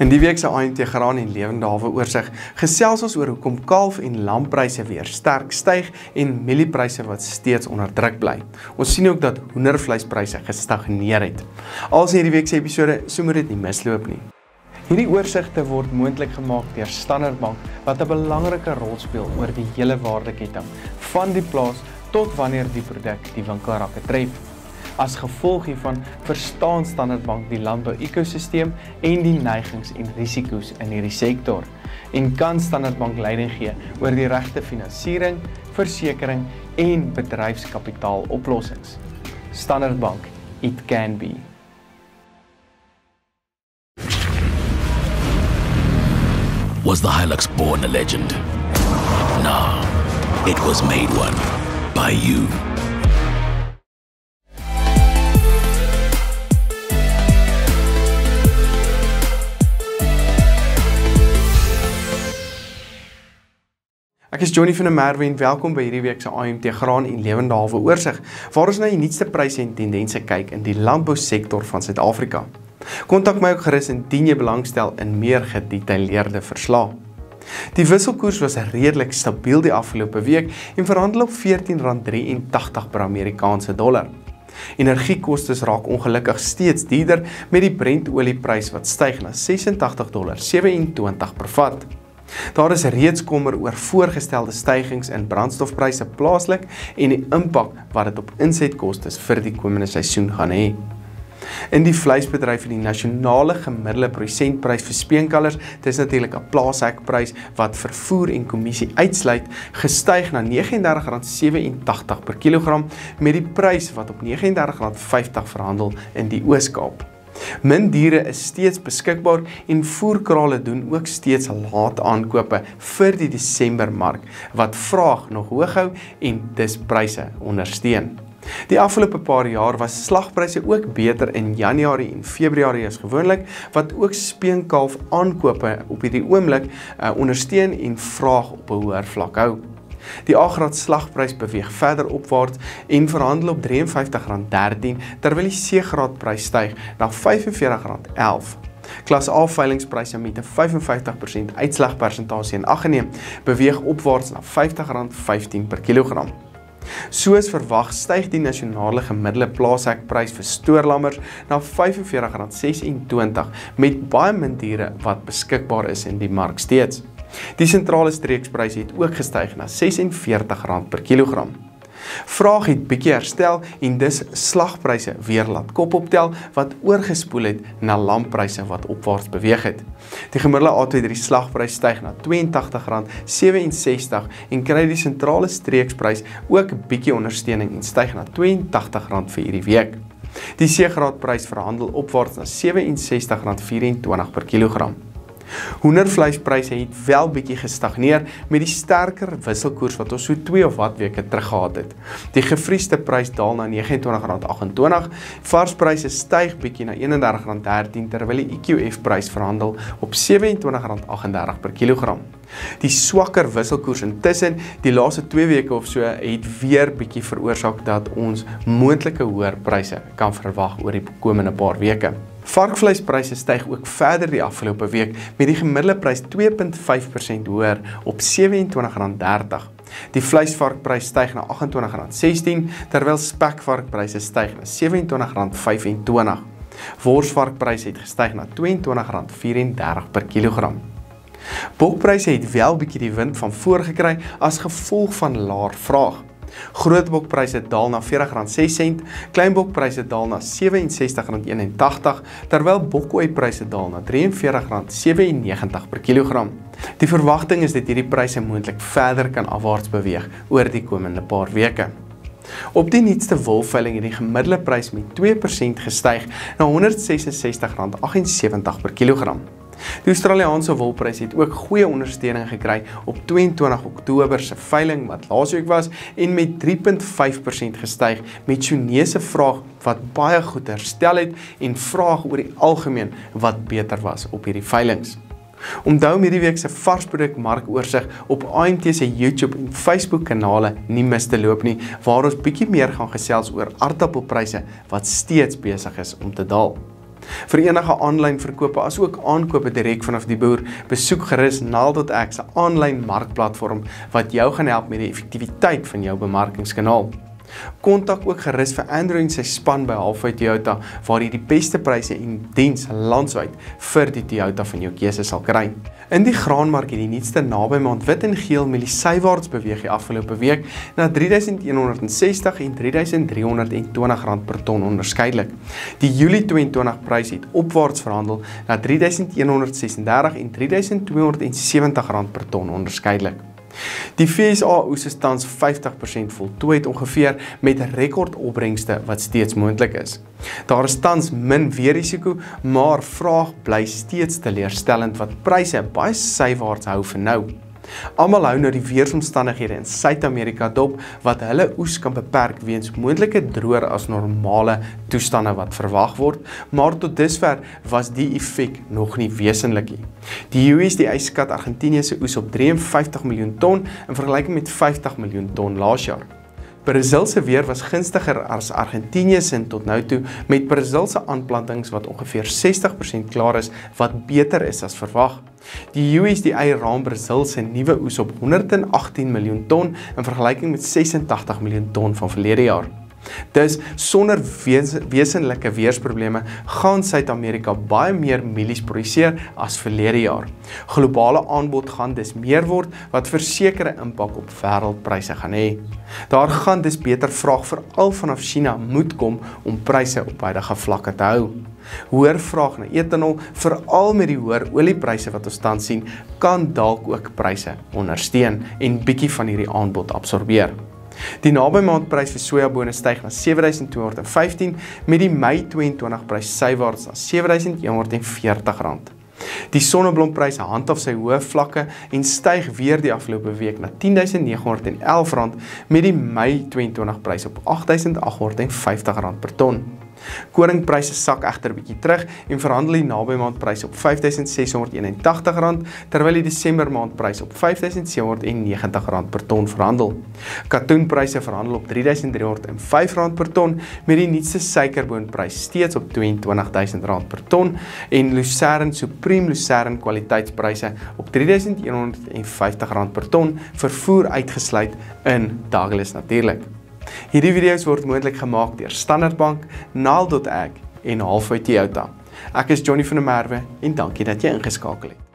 In die week se AMT graan en lewende hawe oorsig gesels ons oor hoekom kalf en lampryse weer sterk styg en mieliepryse wat steeds onder druk bly. Ons sien ook dat hoendervleispryse gestagneer het. Als hierdie week se episode, so moet dit nie misloop nie. Hierdie oorsigte word moontlik gemaak deur Standard Bank wat 'n belangrike rol speel oor die hele waardeketting van die plaas tot wanneer die produk die winkelrakke tref. As gevolg hiervan verstaan Standard Bank die landbou-ekosisteem en die neigings en risiko's in hierdie sektor en kan Standard Bank leiding gee oor die regte finansiering, versekerings en bedryfskapitaaloplossings. Standard Bank, it can be. Was the Hilux born a legend? No, it was made one by you. Ek is Johnny van der Merwe en welkom by hierdie week se AMT Graan en Lewende Hawe oorsig waar ons na die nuutste pryse en tendense kyk in die landbousektor van Suid-Afrika. Kontak my ook gerus indien jy belangstel in meer gedetailleerde verslae. Die wisselkoers was redelik stabiel die afgelope week en verhandel op R14.83 per Amerikaanse dollar. Energiekoste raak ongelukkig steeds duurder met die Brent olieprys wat styg na $86.27 per vat. Daar is reeds kommer oor voorgestelde stygings in brandstofpryse plaaslik en die impak wat dit op insetkoste vir die komende seisoen gaan hê. In die vleisbedryf het die nasionale gemiddelde produsentprys vir speenkalvers, dis natuurlik 'n plaashekprys wat vervoer en kommissie uitsluit, gestyg na R39.87 per kilogram met die prys wat op R39.50 verhandel in die Oos-Kaap. Min diere is steeds beskikbaar en voerkrale doen ook steeds laat aankope vir die Desember mark wat vraag nog hoog hou en dus pryse ondersteun. Die afgelope paar jaar was slagpryse ook beter in Januarie en Februarie as gewoonlik wat ook speenkalf aankope op hierdie oomblik uh, ondersteun en vraag op 'n hoër vlak hou. Die A-graad slagprys beweeg verder opwaarts en verhandel op R53.13 terwyl die C-graad prys styg na R45.11. Klas A veilingpryse met 'n 55% uitslagpersentasie in ag geneem, beweeg opwaarts na R50.15 per kilogram. Soos verwag, styg die nasionale gemiddelde plaashekprys vir stoorlammers na R45.26 met baie min diere wat beskikbaar is in die mark steeds. Die sentrale streeksprys het ook gestyg na R46 per kilogram. Vraag het bietjie herstel en dis slagpryse weer laat kop optel wat oorgespoel het na lampryse wat opwaarts beweeg het. Die gemiddelde A23 slagprys styg na R82.67 en kry die sentrale streeksprys ook bietjie ondersteuning en styg na R82 vir hierdie week. Die C-graad prys verhandel opwaarts na R67.24 per kilogram. Hoendervleispryse het wel bietjie gestagneer met die sterker wisselkoers wat ons so 2 of wat weke terug gehad het. Die gevriesde prys daal na R29.28, varspryse styg bietjie na R31.13 terwyl die EQF prys verhandel op R27.38 per kilogram. Die swakker wisselkoers intussen die laaste 2 weke of so het weer bietjie veroorsaak dat ons moontlike hoër pryse kan verwag oor die komende paar weke. Varkvleispryse styg ook verder die afgelope week met die gemiddelde prys 2.5% hoër op R27.30. Die vleisvarkprys styg na R28.16 terwyl spekvarkpryse styg na R27.25. Worsvarkpryse het gestyg na R22.34 per kilogram. Bokpryse het wel bietjie die wind van voor gekry as gevolg van laer vraag. Grootbokpryse daal na R40.06, kleinbokpryse daal na R67.81 terwyl bokkooipryse daal na R43.97 per kilogram. Die verwagting is dat hierdie pryse moontlik verder kan afwaarts beweeg oor die komende paar weke. Op die nuutste wolveiling het die gemiddelde prys met 2% gestyg na R166.78 per kilogram. Die Australiese wolprys het ook goeie ondersteuning gekry op 22 Oktober se veiling wat laasweek was en met 3.5% gestyg met Chinese vraag wat baie goed herstel het en vraag oor die algemeen wat beter was op hierdie veilings. Onthou om hierdie week se varsproduk markoorsig op AMT se YouTube en Facebook kanale nie mis te loop nie waar ons bietjie meer gaan gesels oor aardappelpryse wat steeds besig is om te daal. Vir enige aanlyn verkope asook aankope direk vanaf die boer, besoek gerus Naal.x se aanlyn markplatform wat jou gaan help met die effektiwiteit van jou bemarkingskanaal. Kontak ook gerus vir Andrew en sy span by Halfway Toyota waar jy die beste pryse en diens landwyd vir die Toyota van jou keuse sal kry. In die graanmark het die nuutste naby maand wit en geel mielie sywaarts beweeg die afgelope week na 3160 en 3320 rand per ton onderskeidelik. Die Julie 22 prys het opwaarts verhandel na 3136 en 3270 rand per ton onderskeidelik. Die FSA oes is tans 50% voltooi het ongeveer met rekordopbrengste wat steeds moontlik is. Daar is tans min weerrisiko, maar vraag bly steeds teleurstellend wat pryse baie sywaarts hou vir nou. Almal hou nou die weeromstandighede in Suid-Amerika dop wat hulle oes kan beperk weens moontlike droër as normale toestande wat verwag word, maar tot dusver was die effek nog nie wesenlik nie. Die USDA skat Argentinië se oes op 53 miljoen ton in vergelyking met 50 miljoen ton laas jaar. Brasil se weer was gunstiger as Argentinië se tot nou toe met Brasil se aanplantings wat ongeveer 60% klaar is wat beter is as verwag. Die USDA raam Brasil se nuwe oes op 118 miljoen ton in vergelyking met 86 miljoen ton van verlede jaar. Dus sonder wes wesenlike weersprobleme gaan Suid-Amerika baie meer mielies produseer as verlede jaar. Globale aanbod gaan dus meer word wat versekerde impak op wêreldpryse gaan hê. Daar gaan dus beter vraag veral vanaf China moet kom om pryse op huidige vlakke te hou. Hoër vraag na etanol, veral met die hoër oliepryse wat ons tans sien, kan dalk ook pryse ondersteun en bietjie van hierdie aanbod absorbeer. Die nabymaandprys vir sojabone styg na 7215 met die Mei 22 prys sywaarts na R7140. Die sonneblomprys handhaaf sy hoë vlakke en styg weer die afgelope week na R10911 met die Mei 22 prys op R8850 per ton. Koringpryse sak egter bietjie terug en verhandel die naby maandprys op R5681 terwyl die Desember maandprys op R5790 per ton verhandel. Katoenpryse verhandel op R3305 per ton met die nuutste suikerboonprys steeds op R22000 per ton en Lucerne Supreme Lucerne kwaliteitspryse op R3150 per ton vervoer uitgesluit in Douglas natuurlik. Hierdie video's word moontlik gemaak deur Standard Bank, Naal.ag en Halfway Toyota. Ek is Johnny van der Merwe en dankie dat jy ingeskakel het.